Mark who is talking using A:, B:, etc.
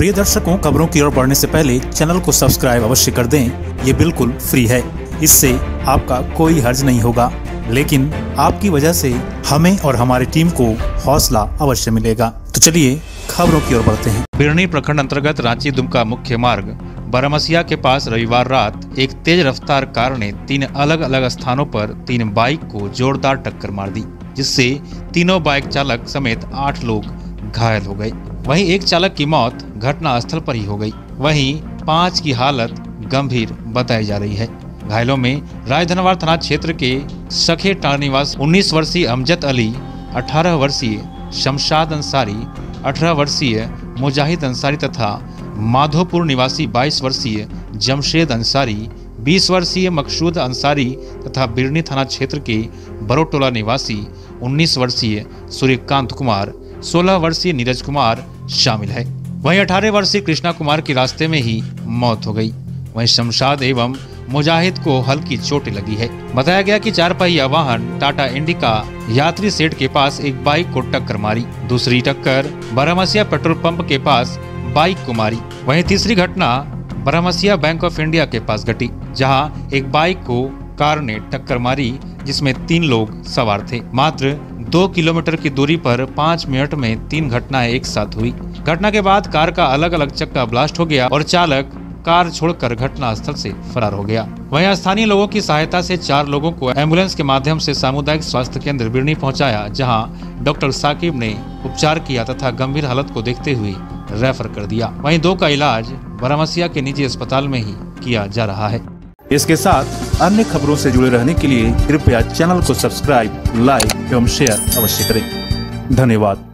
A: प्रिय दर्शकों खबरों की ओर बढ़ने से पहले चैनल को सब्सक्राइब अवश्य कर दें। ये बिल्कुल फ्री है। इससे आपका कोई हर्ज नहीं होगा। लेकिन आपकी वजह से हमें और हमारी टीम को हौसला अवश्य मिलेगा। तो चलिए खबरों की ओर बढ़ते हैं।
B: बिरनी प्रखंड अंतर्गत रांची दुमका मुख्य मार्ग, बरामसिया के पास रविवार रात एक तेज रफ्तार कार ने तीन अलग अलग स्थानों पर तीन बाइक को जोरदार टक्कर मार दी, जिससे तीनों बाइक चालक समेत आठ लोग घायल हो गए। वहीं एक चालक की मौत घटना स्थल पर ही हो गई। वहीं पाँच की हालत गंभीर बताई जा रही है। घायलों में राजधनवार थाना क्षेत्र के सखे निवास उन्नीस वर्षीय अमजद अली 18 वर्षीय शमशाद अंसारी 18 वर्षीय मुजाहिद अंसारी तथा माधोपुर निवासी 22 वर्षीय जमशेद अंसारी 20 वर्षीय मकसूद अंसारी तथा बिरनी थाना क्षेत्र के बरोटोला निवासी 19 वर्षीय सूर्यकांत कुमार 16 वर्षीय नीरज कुमार शामिल है। वहीं 18 वर्षीय कृष्णा कुमार की रास्ते में ही मौत हो गई। वहीं शमशाद एवं मुजाहिद को हल्की चोट लगी है। बताया गया कि चार पहिया वाहन टाटा इंडिका यात्री सेट के पास एक बाइक को टक्कर मारी। दूसरी टक्कर बारामसिया पेट्रोल पंप के पास बाइक को मारी। वहीं तीसरी घटना बारामसिया बैंक ऑफ़ इंडिया के पास घटी, जहाँ एक बाइक को कार ने टक्कर मारी, जिसमें तीन लोग सवार थे। मात्र दो किलोमीटर की दूरी पर पाँच मिनट में तीन घटनाएँ एक साथ हुई। घटना के बाद कार का अलग अलग चक्का ब्लास्ट हो गया और चालक कार छोड़कर घटना स्थल से फरार हो गया। वहीं स्थानीय लोगों की सहायता से चार लोगों को एंबुलेंस के माध्यम से सामुदायिक स्वास्थ्य केंद्र बिरनी पहुँचाया, जहाँ डॉक्टर साकिब ने उपचार किया तथा गंभीर हालत को देखते हुए रेफर कर दिया। वहीं दो का इलाज बरामसिया के निजी अस्पताल में ही किया जा रहा है।
A: इसके साथ अन्य खबरों से जुड़े रहने के लिए कृपया चैनल को सब्सक्राइब, लाइक एवं शेयर अवश्य करें। धन्यवाद।